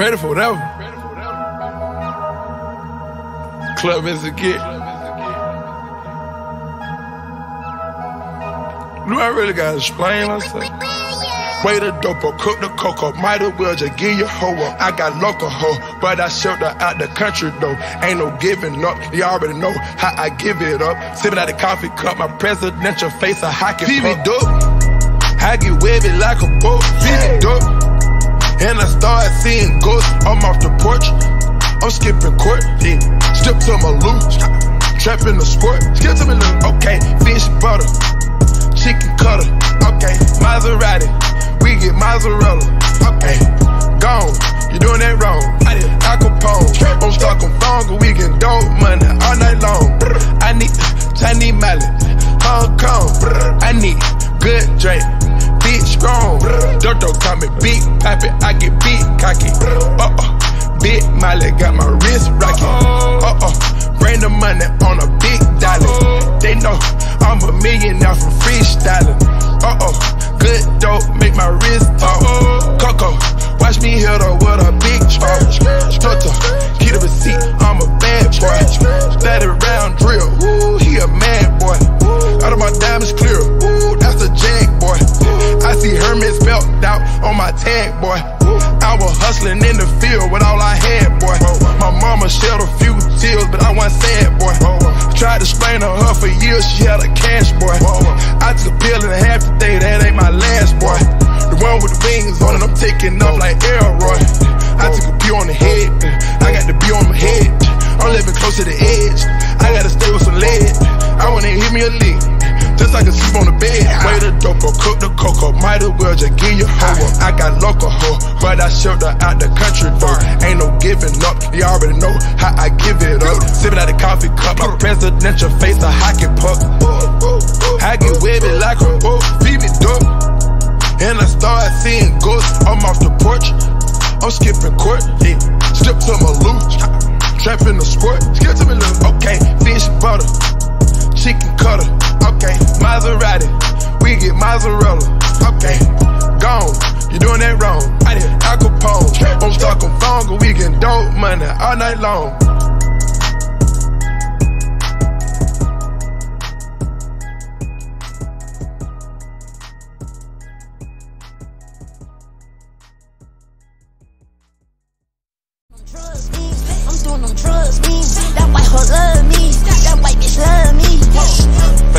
Ready for whatever. Club is a get. Do I really gotta explain myself? Way the dope up, cook the cocoa. Might as well just give you hoe up. I got local hoe, but I shelter out the country though. Ain't no giving up. You already know how I give it up. Sipping out the coffee cup, my presidential face a hockey PV dope. I get wavy like a boat. PV dope. And I start seeing ghosts. I'm off the porch. I'm skipping court. Yeah. Step to my loot. Trap in the sport. Skip to me loot. Okay. Fish butter. Chicken cutter. Okay. Maserati. We get mozzarella. Okay. Gone. You doing that wrong. Al Capone. I'm stuck on phone. We get dope money all night long. I need Chinese molly. Hong Kong. I need good drink big strong. Dodo call me big pappy, I get big cocky. Uh uh, big Molly got my wrist rocky. Uh uh, the money on a big dollar. They know I'm a millionaire from on my tag, boy. I was hustling in the field with all I had, boy. My mama shed a few tears, but I wasn't sad, boy. Tried to explain to her for years, she had a cash, boy. I took a pill and a half a day, that ain't my last, boy. The one with the wings on it, I'm taking up like Elroy. I took a pill on the head, I got the pill on my head. I'm living close to the edge, Might as well just give you hoe. I got local hoe, but I shelter out the country though. Ain't no giving up. You already know how I give it up. Sipping out the coffee cup, my presidential face a hockey puck. I get wavy like a boat, feed me dope. And I start seeing ghosts. I'm off the porch. I'm skipping court. Yeah. Step to my loot. Trap in the sport. Skip to me loot. Okay, fish butter. Chicken cutter. Okay, Maserati. We get mozzarella. Okay, gone. You doing that wrong. Al Capone. I'm stuck on phone, we get dope money all night long. I'm doing them trust me. That white hoe love me. That white bitch love me.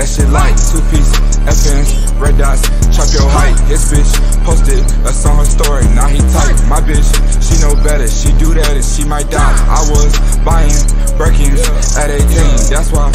That shit like two piece, FNs, red dots, chop your height. His bitch posted us song her story, now he tight. My bitch, she know better, she do that and she might die. I was buying Birkins at 18, that's why